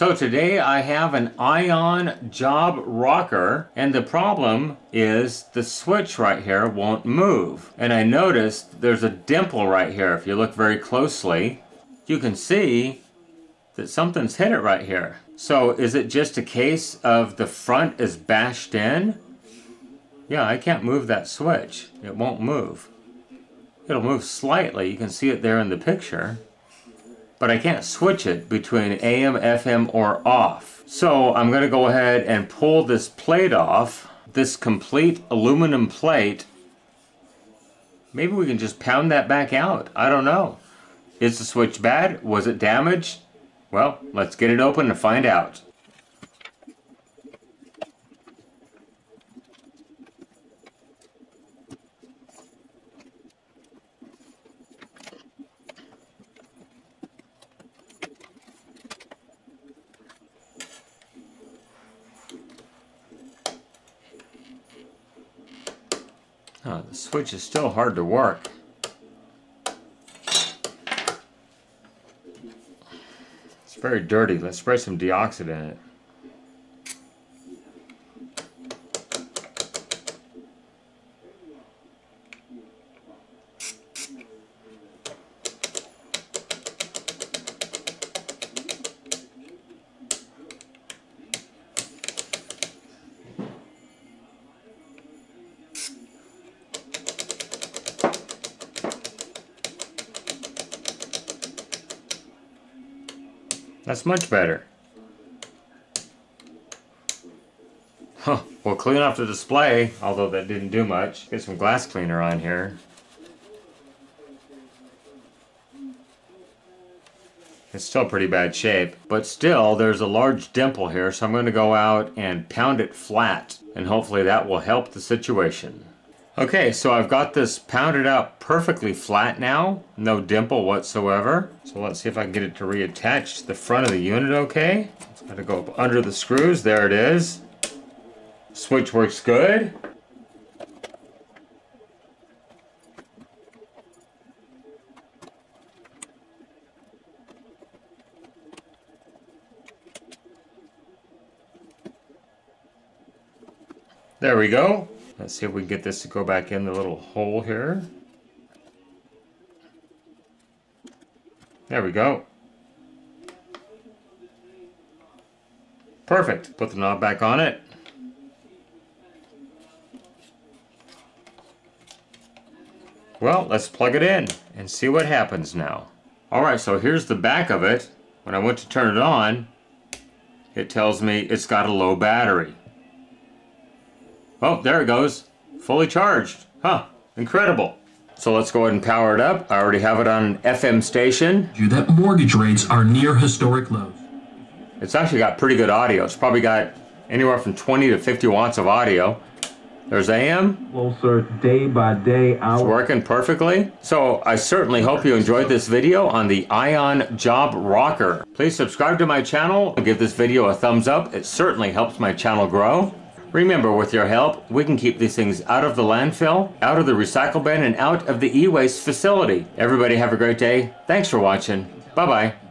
So today I have an Ion job rocker and the problem is the switch right here won't move. And I noticed there's a dimple right here. If you look very closely, you can see that something's hit it right here. So is it just a case of the front is bashed in? Yeah, I can't move that switch. It won't move. It'll move slightly. You can see it there in the picture but I can't switch it between AM, FM, or off. So I'm going to go ahead and pull this plate off, this complete aluminum plate. Maybe we can just pound that back out. I don't know. Is the switch bad? Was it damaged? Well, let's get it open and find out. Oh, the switch is still hard to work. It's very dirty. Let's spray some deoxit in it. That's much better. Huh, we'll clean off the display, although that didn't do much. Get some glass cleaner on here. It's still pretty bad shape, but still there's a large dimple here, so I'm going to go out and pound it flat, and hopefully that will help the situation. Okay, so I've got this pounded out perfectly flat now, no dimple whatsoever. So let's see if I can get it to reattach to the front of the unit okay. It's got to go up under the screws, there it is. Switch works good. There we go. Let's see if we can get this to go back in the little hole here. There we go. Perfect. Put the knob back on it. Well, let's plug it in and see what happens now. Alright, so here's the back of it. When I went to turn it on, it tells me it's got a low battery. Oh, there it goes. Fully charged. Huh. Incredible. So let's go ahead and power it up. I already have it on an FM station. That mortgage rates are near historic lows. It's actually got pretty good audio. It's probably got anywhere from 20 to 50 watts of audio. There's AM. Well, sir, day by day, hour. It's working perfectly. So I certainly hope you enjoyed this video on the Ion Job Rocker. Please subscribe to my channel and give this video a thumbs up. It certainly helps my channel grow. Remember, with your help, we can keep these things out of the landfill, out of the recycle bin, and out of the e-waste facility. Everybody have a great day. Thanks for watching. Bye-bye.